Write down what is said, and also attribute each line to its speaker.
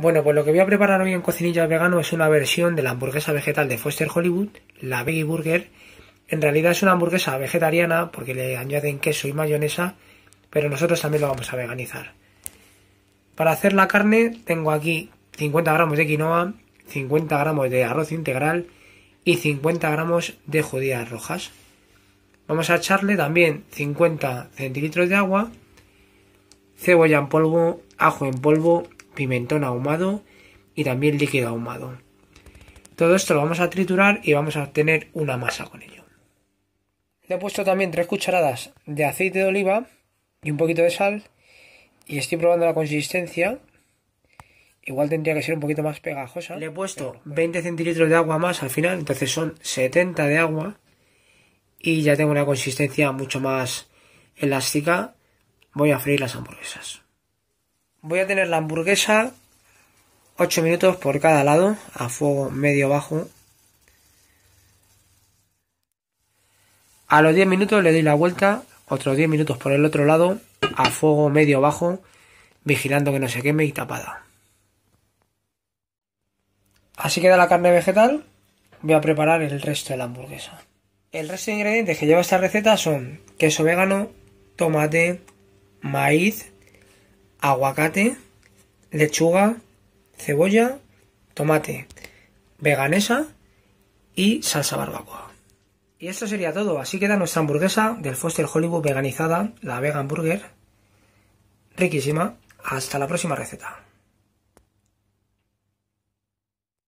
Speaker 1: Bueno, pues lo que voy a preparar hoy en Cocinilla Vegano es una versión de la hamburguesa vegetal de Foster Hollywood, la Veggie Burger. En realidad es una hamburguesa vegetariana porque le añaden queso y mayonesa, pero nosotros también lo vamos a veganizar. Para hacer la carne tengo aquí 50 gramos de quinoa, 50 gramos de arroz integral y 50 gramos de judías rojas. Vamos a echarle también 50 centilitros de agua, cebolla en polvo, ajo en polvo, pimentón ahumado y también líquido ahumado. Todo esto lo vamos a triturar y vamos a obtener una masa con ello. Le he puesto también 3 cucharadas de aceite de oliva y un poquito de sal y estoy probando la consistencia. Igual tendría que ser un poquito más pegajosa. Le he puesto 20 centilitros de agua más al final, entonces son 70 de agua y ya tengo una consistencia mucho más elástica. Voy a freír las hamburguesas. Voy a tener la hamburguesa 8 minutos por cada lado a fuego medio bajo. A los 10 minutos le doy la vuelta, otros 10 minutos por el otro lado a fuego medio bajo, vigilando que no se queme y tapada. Así queda la carne vegetal. Voy a preparar el resto de la hamburguesa. El resto de ingredientes que lleva esta receta son queso vegano, tomate, maíz, aguacate, lechuga, cebolla, tomate, veganesa y salsa barbacoa. Y esto sería todo. Así queda nuestra hamburguesa del Foster Hollywood veganizada, la Vegan Burger. Riquísima. Hasta la próxima receta.